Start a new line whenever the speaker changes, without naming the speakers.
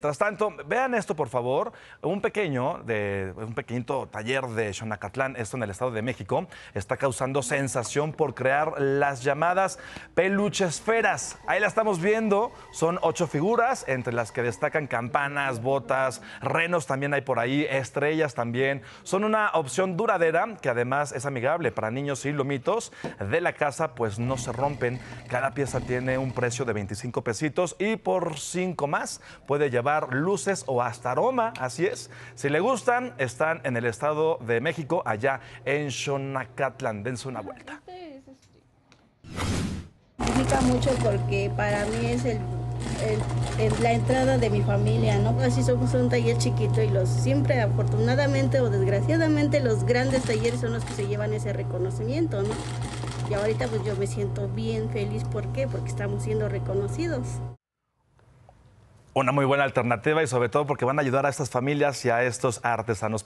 Mientras tanto, vean esto por favor, un pequeño, de, un pequeñito taller de Xonacatlán, esto en el Estado de México, está causando sensación por crear las llamadas peluchesferas. Ahí la estamos viendo, son ocho figuras, entre las que destacan campanas, botas, renos también hay por ahí, estrellas también. Son una opción duradera que además es amigable para niños y lomitos de la casa, pues no se rompen. Cada pieza tiene un precio de 25 pesitos y por cinco más puede llevar luces o hasta aroma, así es. Si le gustan, están en el Estado de México, allá en Xonacatlán. Dense una vuelta.
Significa mucho porque para mí es el, el- la entrada de mi familia, ¿no? Así somos un taller chiquito y los siempre, afortunadamente o desgraciadamente, los grandes talleres son los que se llevan ese reconocimiento, ¿no? Y ahorita pues yo me siento bien feliz, ¿por qué? Porque estamos siendo reconocidos.
Una muy buena alternativa y sobre todo porque van a ayudar a estas familias y a estos artesanos.